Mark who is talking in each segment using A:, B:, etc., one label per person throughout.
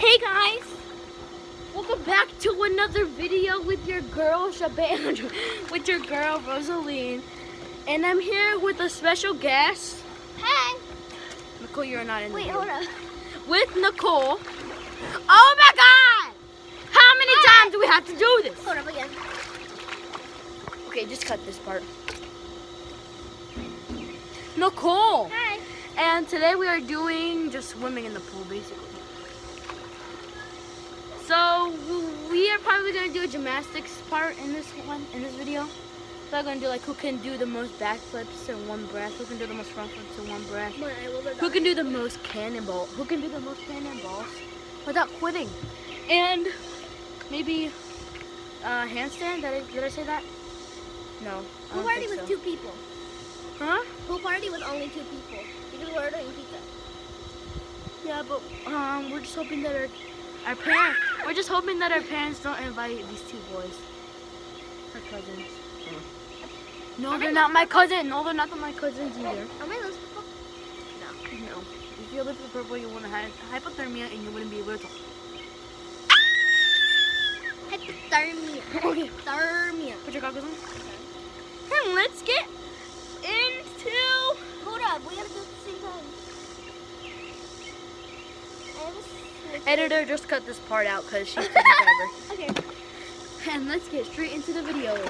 A: Hey guys! Welcome back to another video with your girl Shaban, with your girl Rosaline. And I'm here with a special guest.
B: Hey!
A: Nicole, you're not in the
B: Wait, hold up.
A: With Nicole. Oh my god! How many
B: Hi.
A: times do we have to do this?
B: Hold up again.
A: Okay, just cut this part. Nicole!
B: Hi.
A: And today we are doing just swimming in the pool, basically. So we are probably gonna do a gymnastics part in this one, in this video. So I'm gonna do like who can do the most backflips in one breath, who can do the most front flips in one breath,
B: Come on, I will go
A: who can do the most cannonball, who can do the most cannonballs without quitting, and maybe uh, handstand. Did I, did I say that? No. Don't
B: party
A: so.
B: two people.
A: Huh?
B: Pool party with only two people. Because we were ordering pizza.
A: Yeah, but um, we're just hoping that our our parents, we're just hoping that our parents don't invite these two boys, our cousins. Mm. No,
B: Are they
A: they're not my cousin. No, they're not my cousins oh, either.
B: Are my those people?
A: No. No. If you live in purple, you want to have hypothermia and you wouldn't be able to talk.
B: Hypothermia.
A: Okay,
B: Hypothermia.
A: put your goggles on. And let's get into.
B: Hold up, we gotta do it at the same time. I have a switch.
A: Editor, just cut this part out because she's taking forever.
B: Okay.
A: And let's get straight into the video.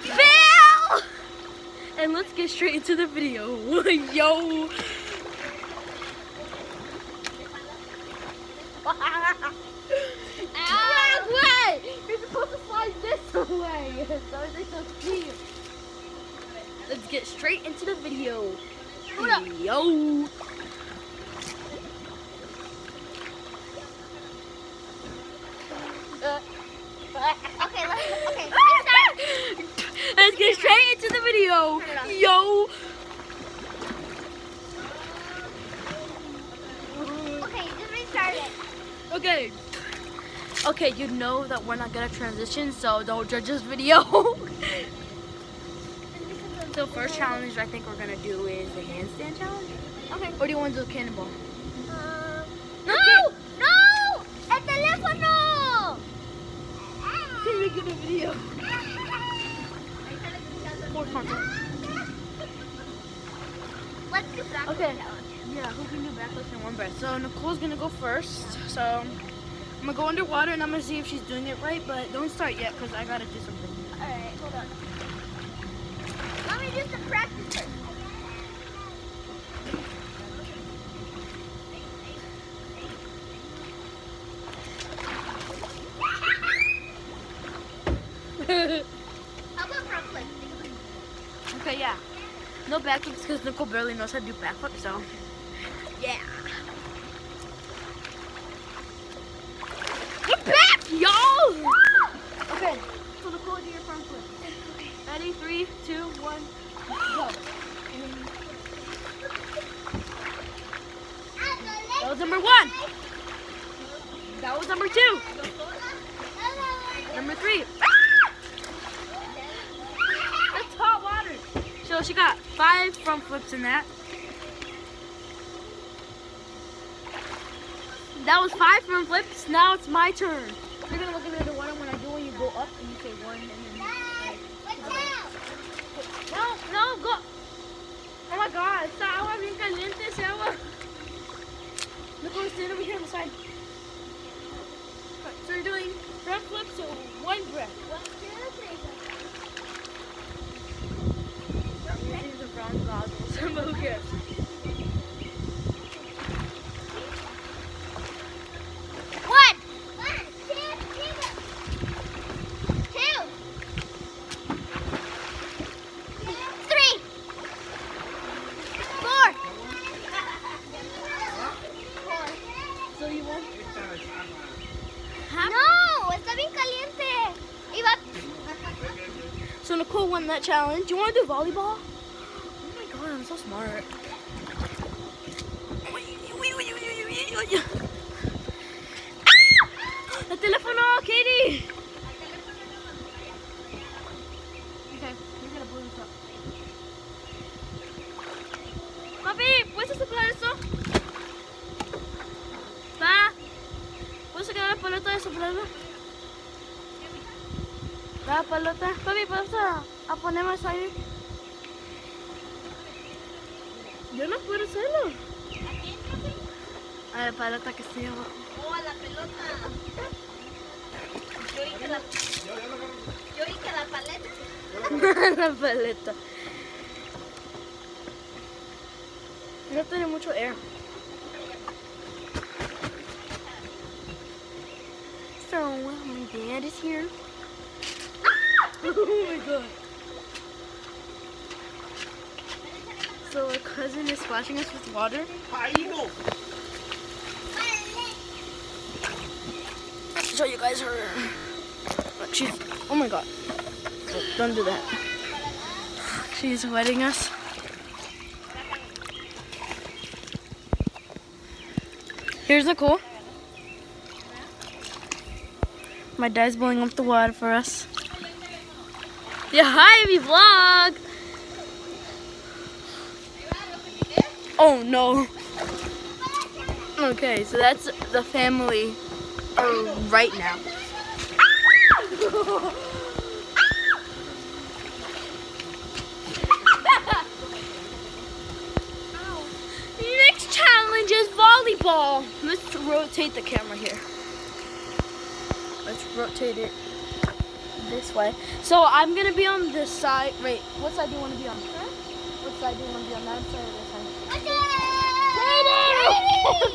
A: Fail! And let's get straight into the video. Yo! Ah, right away! You're supposed to slide this way. So it's so cute. Let's get straight into the video.
B: Yo! Uh,
A: uh,
B: okay, let's, okay, let's.
A: Let's get straight into the video.
B: Turn it off.
A: Yo!
B: Okay, just restart it.
A: Okay. Okay, you know that we're not gonna transition, so don't judge this video. so first challenge I think we're gonna do is the handstand challenge.
B: Okay.
A: Or do you want to do the cannonball?
B: Um,
A: No!
B: no! El teléfono!
A: We're making a video. More content.
B: Let's do back
A: Okay. Yeah, who can do backflips in one breath? So Nicole's gonna go first. So I'm gonna go underwater and I'm gonna see if she's doing it right, but don't start yet because I gotta do something.
B: Alright, hold on. Let me do some practice first. How about front flip?
A: okay, yeah. No backflips because Nicole barely knows how to do backflips, so So she got five front flips in that. That was five front flips. Now it's my turn. You're gonna look into the water when I do when you go up and you say one and then like, No, no, go. Oh my god, esta agua bien caliente, ese agua. Look what's stand over here on the side. So you're doing front flips, so one breath. These are brown goggles, but who cares?
B: One. One, two, two. Three. Four. Four.
A: So you want?
B: No, está bien caliente. Iba.
A: So Nicole won that challenge. Do you want to do volleyball? Mark. ¡Ah! ¡El teléfono, Katie! Okay, Papi, ¿puedes soplar eso? Pa, ¿puedes sacar la pelota de soplarla? La pelota, papi, ¿puedes a ponerme ahí? Yo no puedo hacerlo. A la pelota que estoy abajo.
B: Oh, la pelota. Yo oí que la, yo oí que la paleta.
A: la paleta. No tiene mucho air. So, my dad is here. oh my god. So our cousin is splashing us with water. I'll show you guys her. She's, oh my god. Don't do that. She's wetting us. Here's Nicole. My dad's blowing up the water for us. Yeah, hi, we vlog. Oh no. Okay, so that's the family uh, right now. Next challenge is volleyball. Let's rotate the camera here. Let's rotate it this way. So I'm gonna be on this side. Wait, what side do you want to be on? What side do you want to be on? That side or this side? My eye! Imagine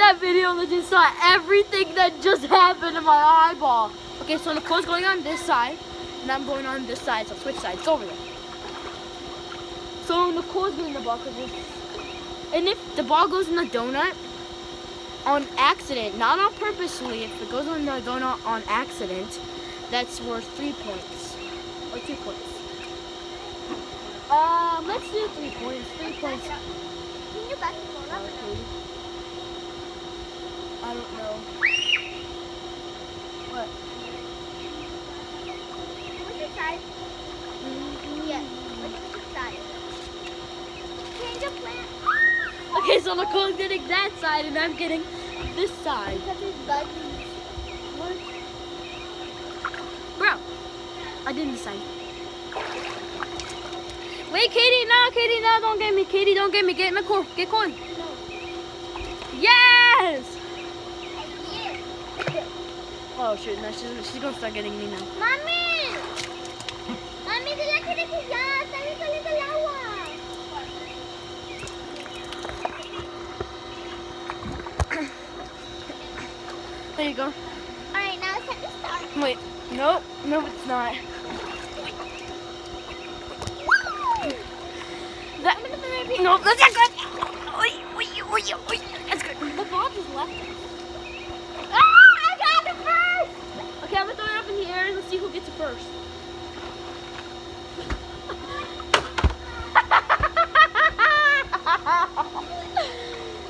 A: that video that just saw everything that just happened to my eyeball. Okay, so Nicole's going on this side, and I'm going on this side, so switch sides over there. So Nicole's getting the ball because it's... And if the ball goes in the donut, on accident, not on purposely, if it goes in the donut on accident, that's worth three points. Or two points. Um, let's do three points. Three points.
B: Can you back the phone up?
A: I don't know. What?
B: What's your side? What's your side? Change your plan.
A: Okay, so Nicole's getting that side and I'm getting this side.
B: Because his buddies.
A: Bro, I didn't decide. Wait, Katie, no, Katie, no, don't get me. Katie, don't get me. Get Nicole. Get Coin. Yes! Oh, shoot, no, she's, she's gonna start getting me now.
B: ¡Mami! ¡Mami, dile a Kiri que ya está bien caliente el agua!
A: There you go.
B: Alright, now it's time to start.
A: Wait, nope, nope, it's not. That, nope, that's not good. Oy, oy, oy, oy, That's good.
B: The ball just left.
A: Ah, I got it first! Okay, I'm gonna throw it up in the air and let's see who gets it first.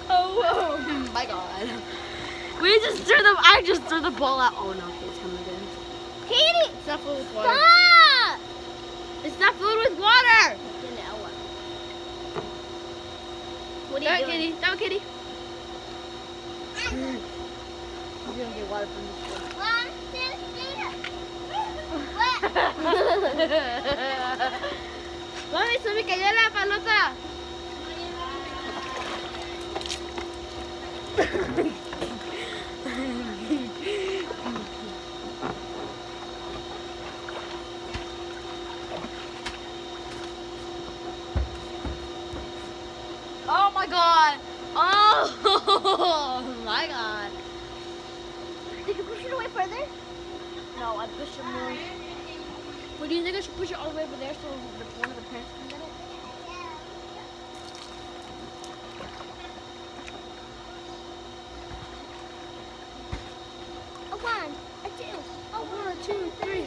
A: oh, oh my god. We just threw the, I just threw the ball out. Oh no, it's coming again.
B: Katie!
A: It's not filled with water.
B: Stop!
A: It's not filled with water.
B: What are
A: Down,
B: you doing?
A: kitty. Down, kitty. You're gonna get water from this one.
B: One, two, three. What?
A: Mami, se me cayó la pelota. Oh my god. Oh my god.
B: Did you push it away further?
A: No, I pushed it more. What do you think I should push it all the way over there so the, one of the parents can get it?
B: A one, a two, a
A: Oh, one, two, three.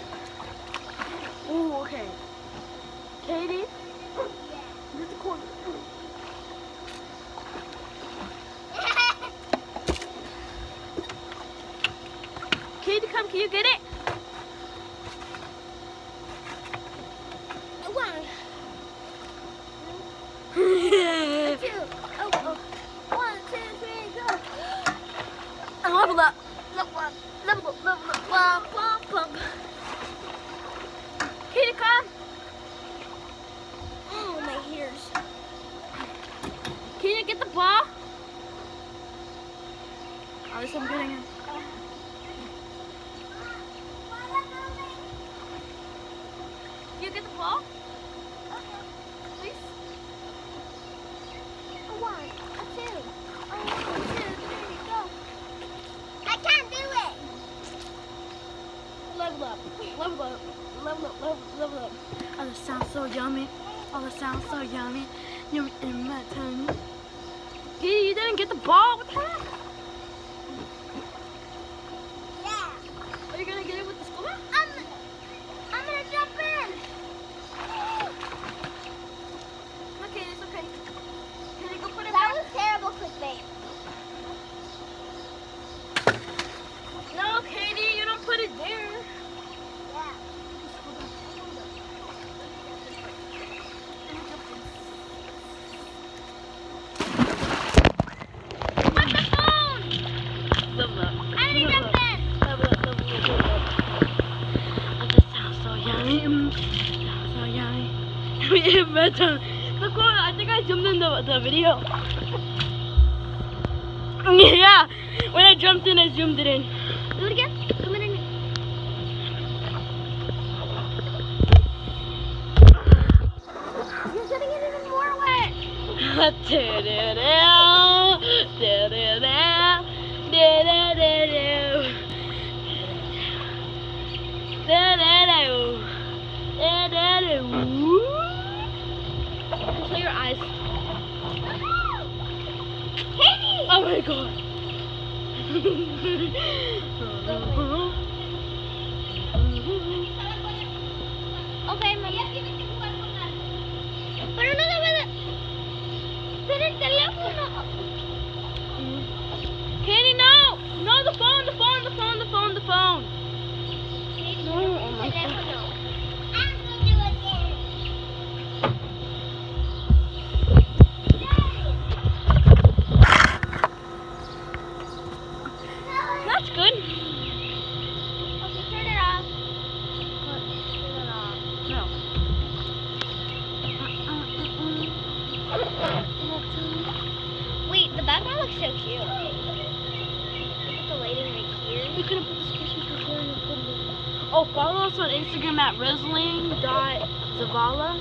A: Ooh, okay. Katie, get the corner. Katie, come, can you get it?
B: A one, a
A: yeah.
B: two, oh, oh. One, two, three.
A: level up. Level up. Level up. Level up. Bum, bum, bum. Katie, come.
B: Oh, my ears.
A: Can you get the ball? Least oh, I'm getting it. Can you get the ball? Please?
B: A one, a two, a one, two, three, go. I can't do it.
A: Level up. Level up. Level up. Level, level up. Oh, this sounds so yummy. Oh, this sounds so yummy. Yummy in my tummy. You didn't get the ball. What the heck?
B: Yeah.
A: Are you gonna get it with the school?
B: I'm, I'm gonna jump in.
A: Okay, it's okay. Can you go put it
B: That
A: back?
B: was terrible clickbait.
A: No, Katie, you don't put it there.
B: Yeah.
A: What's the phone? Level up.
B: I'm gonna jump in.
A: Level up, level up, level up. Oh, that sounds so yummy. Mm, sounds so yummy. it's better. Look, what- I think I zoomed in the, the video. Yeah, when I jumped in, I zoomed it in.
B: Do it again. Come in. in. You're getting it even more wet.
A: Oh my god.
B: Okay, mamá. Pero no debe de... Pero el teléfono...
A: Katie, no! No, the phone, the phone, the phone. No, oh my god.
B: teléfono. I'm gonna do it again.
A: That's good.
B: Okay, turn it off. Turn it off.
A: No.
B: Wait, the background looks so cute. Look at the lighting right here.
A: We could have put this Christmas tree here and put it. Oh, follow us on Instagram at Zavala,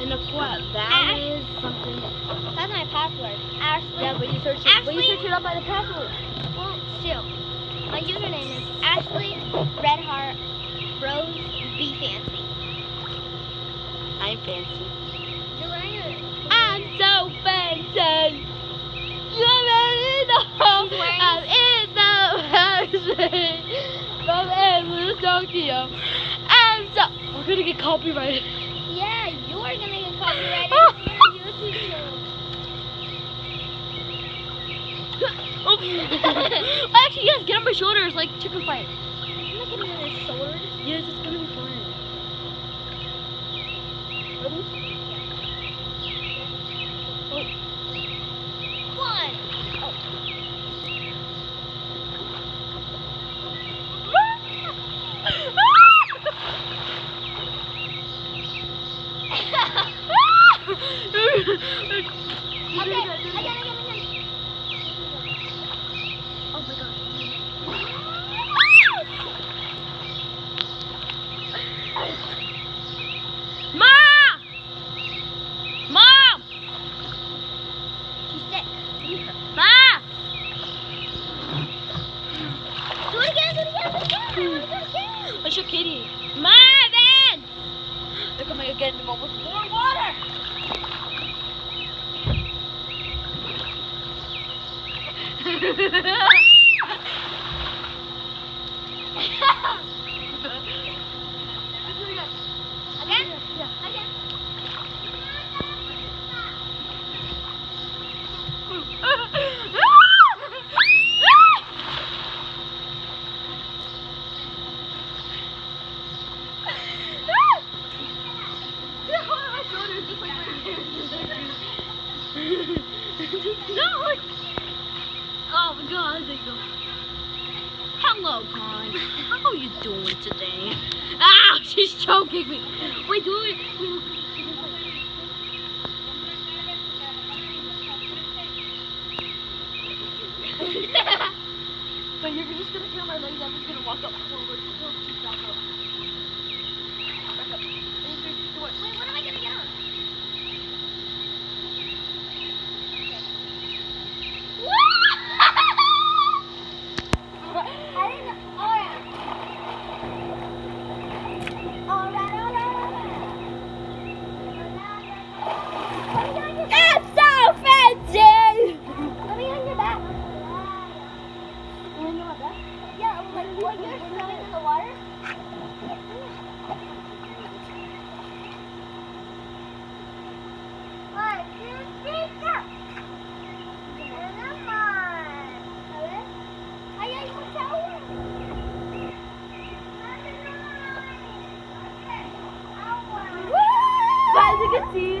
A: And look what that is something.
B: That's my password. Ashley.
A: Yeah, but you search it. But you search it up by the password.
B: Well, still. My username is Ashley Redheart Rose Be Fancy.
A: I'm fancy.
B: You're a.
A: I'm so fancy. You're in the home. I'm in the house. From Tokyo. I'm. We're gonna get copyrighted.
B: Yeah, you are gonna get copyrighted ah!
A: Oh.
B: on your YouTube channel.
A: Oops. Actually, yes, get on my shoulders like chicken fight.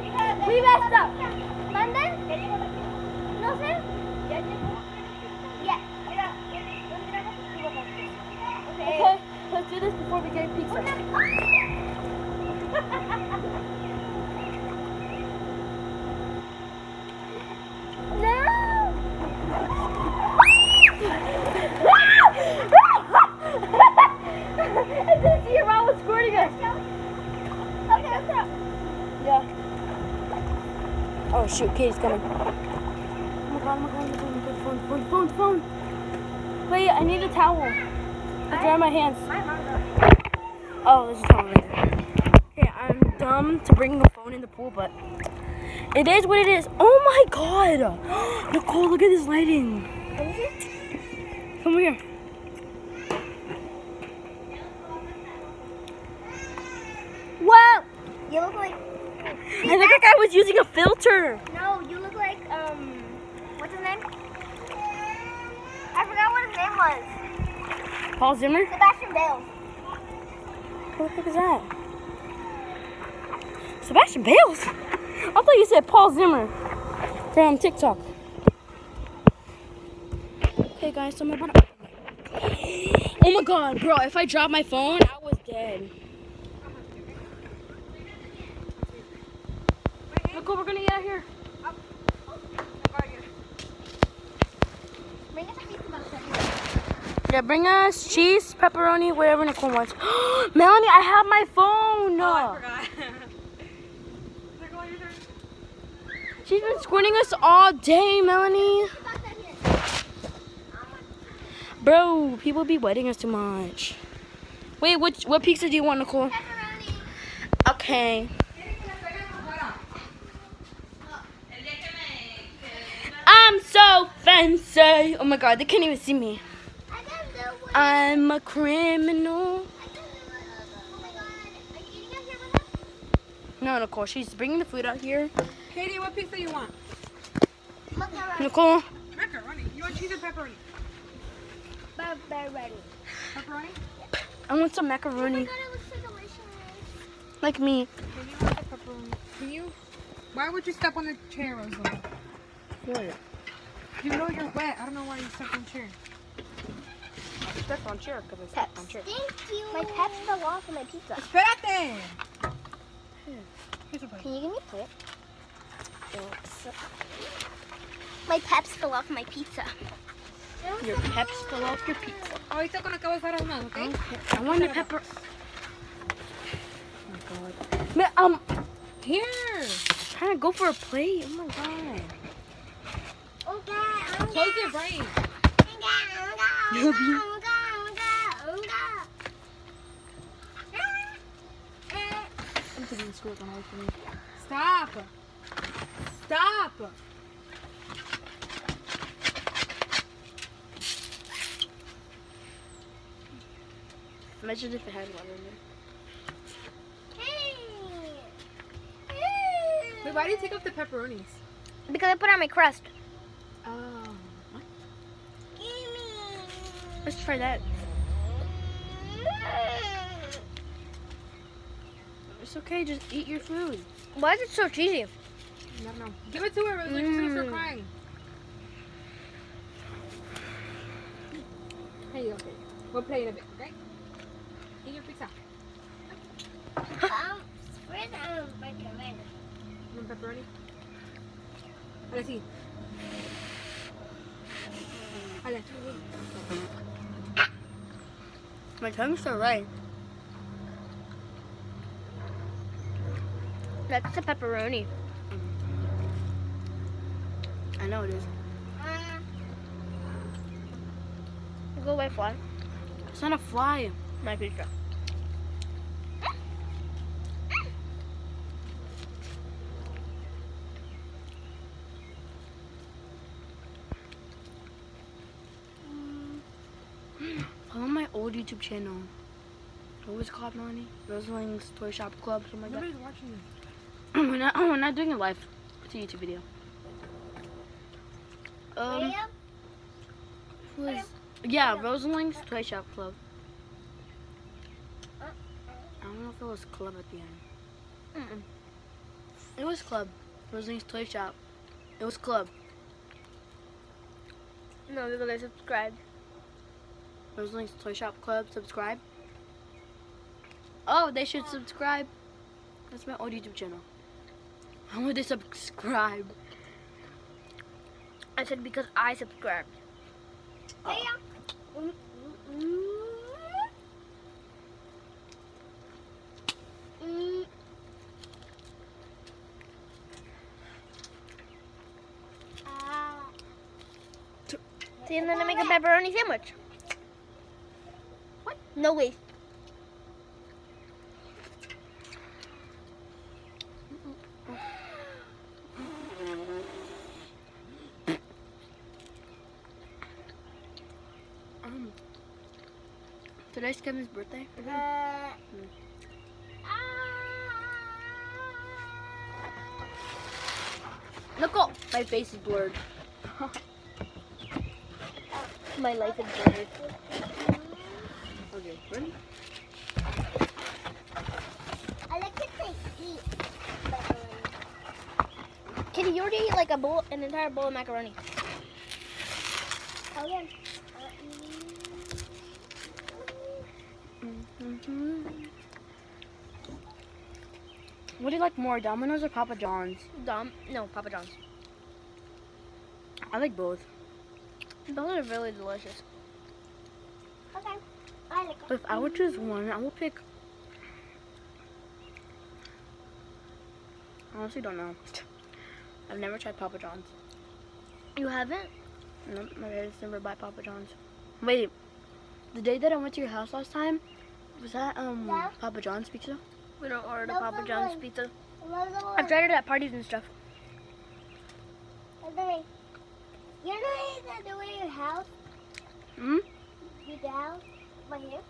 A: We messed up.
B: ¿Mande? No sé. Yeah.
A: Okay, let's do this before we get pizza. I didn't see your mom was squirting us. Yeah. Oh shoot, Katie's coming. Oh my god, oh my god, oh my god, phone, phone, phone, phone. Wait, I need a towel. I dry my hands. Oh, there's a towel right there. Okay, I'm dumb to bring the phone in the pool, but it is what it is. Oh my god! Nicole, look at this lighting. Come here. Wow!
B: You look like
A: I look like I was using a filter.
B: no. You look like um. What's his name? I forgot what his name was.
A: Paul Zimmer?
B: Sebastian Bales.
A: What the heck is that? Sebastian Bales? I thought you said Paul Zimmer from TikTok. Okay, guys, so my. Oh my god, bro, if I dropped my phone, I was dead. Nicole, we're gonna get out here.
B: Bring us a pizza box.
A: Yeah, bring us cheese, pepperoni, whatever Nicole wants. Melanie, I have my phone.
C: Oh, I forgot.
A: She's been squirting us all day, Melanie. Bro, people be wetting us too much. Wait, what what pizza do you want, Nicole?
B: Pepperoni.
A: Okay. I'm so. Oh my god, they can't even see me.
B: I don't know what.
A: I'm a criminal.
B: Oh my god. Are you eating out here with us?
A: No, Nicole, she's bringing the food out here.
C: Katie, what pizza you want?
B: Macaroni.
A: Nicole,
C: Macaroni. You want cheese or pepperoni?
B: Pepperoni.
C: Pepperoni?
A: I want some
B: Oh my
A: macaroni.
B: god, it looks so delicious.
A: Like me.
C: Katie wants the pepperoni. Can you? Why would you step on the chair, Rosalind? You know you're wet. I don't know why you stepped on the chair.
A: Step on chair because I
B: Peps. Thank you. My peps fell off of my pizza.
C: Espérate. Here's a plate.
B: Can you give me a plate? Thanks. My peps fell off my pizza.
A: Your peps fell off your pizza.
C: Ahorita con acabo de estar armado, ¿ok?
A: I want the pepper. Oh my god. Man, um,
C: Here.
A: trying to go for a plate. Oh my god.
C: Close your brain.
A: I'm taking the squirt away from me.
C: Stop. Stop.
A: Imagine if it had water in there. Hey.
C: Wait, why do you take off the pepperonis?
B: Because I put on my crust.
C: Oh.
A: Let's try that. It's okay, just eat your food.
B: Why is it so cheesy?
C: I don't know. Give it to her, Rosalind. She's gonna start
A: Mm.
C: crying. Hey, okay. We'll play in a bit, okay? Eat your pizza.
B: Um, spread out macaroni.
C: You want pepperoni? Ale, sí. Ale.
A: My tongue's so right.
D: That's the pepperoni.
A: I know it is.
D: Go away, fly.
A: It's not a fly.
D: My pizza.
A: Follow my old YouTube channel. What was it called, Melanie? Rosaling's Toy Shop Club, something like that.
C: Nobody's watching this.
A: we're not. Oh, we're not doing it live. It's a YouTube video. Um,
B: Liam?
A: who is? Yeah, Rosaling's Toy Shop Club.
B: Uh,
A: I don't know if it was club at the end.
D: Mm-mm.
A: It was club. Rosaling's Toy Shop. It was club.
D: No, because I subscribed.
A: Rosaling's Toy Shop Club. Subscribe. Oh, they should subscribe. That's my old YouTube channel. How would they subscribe?
D: I said because I subscribed.
B: Liam? Mm. Ah.
D: See, and then I make a pepperoni sandwich. No way.
A: Um, today's Kevin's birthday.
B: Uh, ah.
A: Look, my face is blurred.
D: My life is blurred.
A: Okay, ready?
B: I like to eat.
D: Kitty, you already ate like a bowl, an entire bowl of macaroni.
B: Oh, okay. Mm-hmm.
A: What do you like more, Domino's or Papa John's?
D: Dom, no, Papa John's.
A: I like both.
D: Those are really delicious.
B: Okay. I like
A: But if I would choose one, I would pick. I honestly don't know. I've never tried Papa John's.
D: You haven't?
A: No, my parents never buy Papa John's. Wait, the day that I went to your house last time, was that um
B: Yeah.
A: Papa John's pizza?
D: We don't order the Papa John's
B: no.
D: pizza. I've tried it at parties and stuff.
B: Okay. You know that the way your house,
A: Hmm.
B: your house, right here.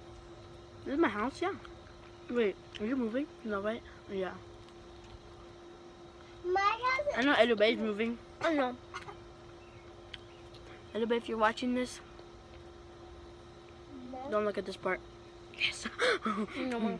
A: This is my house, yeah. Wait, are you moving? No, right? Oh, yeah.
B: My house.
A: I know Edubei is moving.
D: I know.
A: Edubei, if you're watching this,
B: No.
A: don't look at this part. Yes.
D: No one